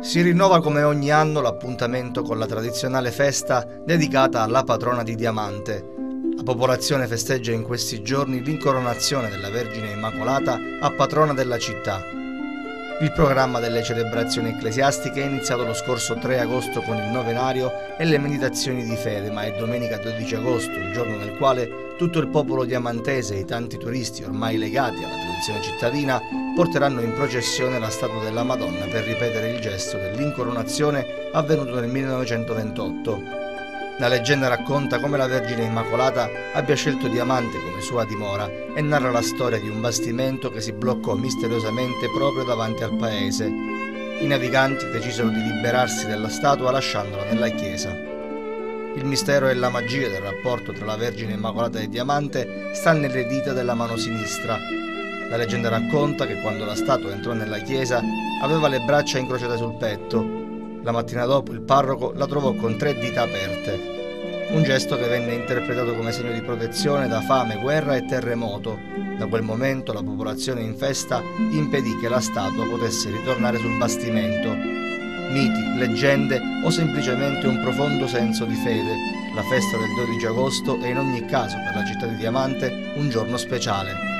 Si rinnova come ogni anno l'appuntamento con la tradizionale festa dedicata alla patrona di Diamante. La popolazione festeggia in questi giorni l'incoronazione della Vergine Immacolata a patrona della città. Il programma delle celebrazioni ecclesiastiche è iniziato lo scorso 3 agosto con il novenario e le meditazioni di fede, ma è domenica 12 agosto, il giorno nel quale tutto il popolo diamantese e i tanti turisti ormai legati alla tradizione cittadina porteranno in processione la statua della Madonna per ripetere il gesto dell'incoronazione avvenuto nel 1928. La leggenda racconta come la Vergine Immacolata abbia scelto Diamante come sua dimora e narra la storia di un bastimento che si bloccò misteriosamente proprio davanti al paese. I naviganti decisero di liberarsi della statua lasciandola nella chiesa. Il mistero e la magia del rapporto tra la Vergine Immacolata e Diamante sta nelle dita della mano sinistra. La leggenda racconta che quando la statua entrò nella chiesa aveva le braccia incrociate sul petto la mattina dopo il parroco la trovò con tre dita aperte, un gesto che venne interpretato come segno di protezione da fame, guerra e terremoto. Da quel momento la popolazione in festa impedì che la statua potesse ritornare sul bastimento. Miti, leggende o semplicemente un profondo senso di fede, la festa del 12 agosto è in ogni caso per la città di Diamante un giorno speciale.